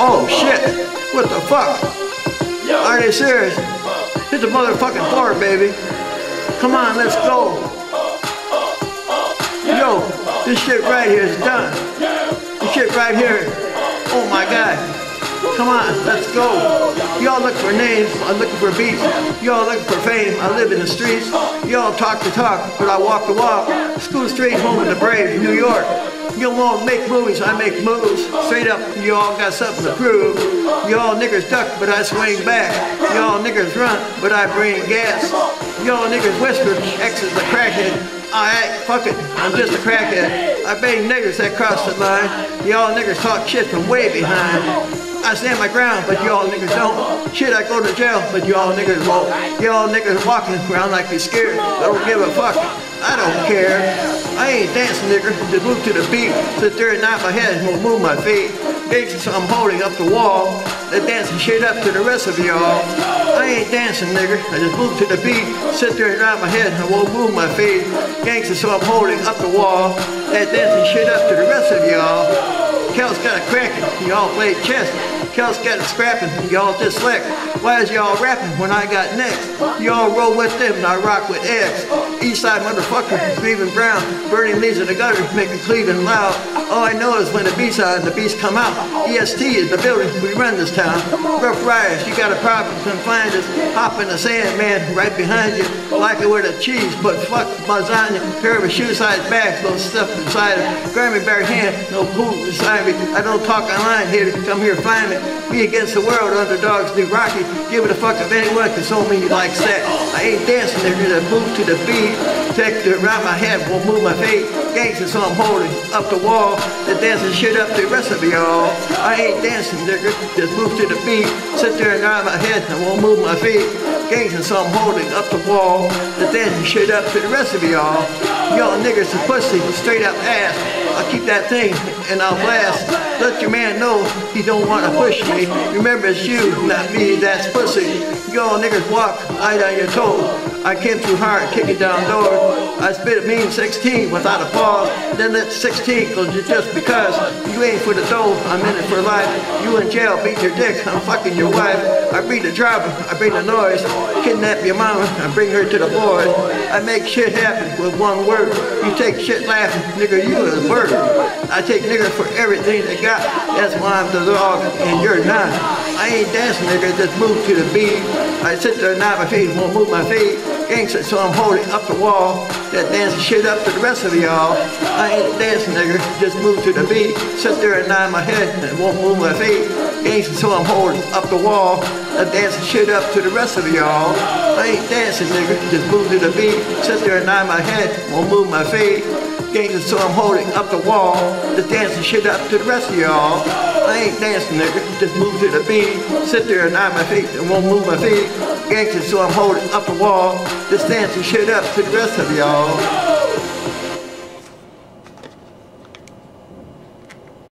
Oh shit! What the fuck? Are they serious? Hit the motherfucking floor, baby. Come on, let's go. Yo, this shit right here is done. This shit right here. Oh my god. Come on, let's go. Y'all look for names, I'm looking for beats. Y'all looking for fame, I live in the streets. Y'all talk the talk, but I walk the walk. School straight home in the brave, New York. You won't make movies, I make moves. Straight up, you all got something to prove. Y'all niggas duck, but I swing back. Y'all niggas run, but I bring gas. Y'all niggas whisper, X is a crackhead. Alright, fuck it, I'm just a crackhead. I bang niggas that cross the line. Y'all niggas talk shit from way behind. I stand my ground, but y'all niggas don't. Shit, I go to jail, but y'all niggas won't. Y'all niggas walking around like you scared. I don't give a fuck. I don't care. I ain't dancing, nigga. Just move to the beat. Sit there and nod my head and move my feet. Gangsters, I'm holding up the wall. They're dancing shit up to the rest of y'all. I ain't dancing, nigga. I just move to the beat. Sit there and nod my head and won't move my feet. Gangsters, so I'm holding up the wall. They're dancing shit up to the rest of y'all. Kel's got a cracking, y'all played chess. Kel's got a scrapping, y'all just slick. Why is y'all rapping when I got next? Y'all roll with them and I rock with X. Eastside motherfucker, Cleveland Brown, burning leaves in the gutter, making Cleveland loud. All I know is when the beats on, the beats come out. EST is the building, we run this town. Ruff Ryders, you got a problem, come find us. Hop in the sand, man, right behind you. Like it with a cheese, but fuck lasagna. Pair of shoe size bags, little stuff inside it. Grammy bare hand, no pool beside me. I don't talk online here, come here find me. Me against the world, underdogs new Rocky. Give it a fuck if anyone can show me like that. I ain't dancing, they're gonna move to the beat. It around my head, won't move my feet. Gangsters, so I'm holding up the wall. They're dancing shit up the rest of y'all. I ain't dancing, nigga, just move to the beat. Sit there and nod my head, I won't move my feet. Gangsters, so I'm holding up the wall. They're dancing shit up to the rest of y'all. Y'all niggas is pussy, straight up ass. I'll keep that thing and I'll blast. Let your man know he don't wanna push me. Remember it's you, not me, that's pussy. Y'all niggas walk, eye on your toe. I came too hard, kicking down doors. I spit a mean 16 without a pause. Then let 16 cause just because you ain't for the dough, I'm in it for life. You in jail, beat your dick, I'm fucking your wife. I beat the driver, I beat the noise. Kidnap your mama, I bring her to the board. I make shit happen with one word. You take shit laughing, nigga, you a bird. I take nigga for everything they got. That's why I'm the dog and you're not. I ain't dancing, nigga, just move to the beat. I sit there and nod my feet, won't move my feet. Gangster, so I'm holding up the wall. That dancing shit up to the rest of y'all. I ain't dancing, nigga, just move to the beat. Sit there and nod my head and won't move my feet. Gangster, so I'm holding up the wall. That dancing shit up to the rest of y'all. I ain't dancing, nigga, just move to the beat. Sit there and nod my head, won't move my feet. Gangster, so I'm holding up the wall. Just dancing shit up to the rest of y'all. I ain't dancing, nigga, just move to the beat. Sit there and nod my feet and won't move my feet. Gangster, so I'm holding up the wall. Just dancing shit up to the rest of y'all.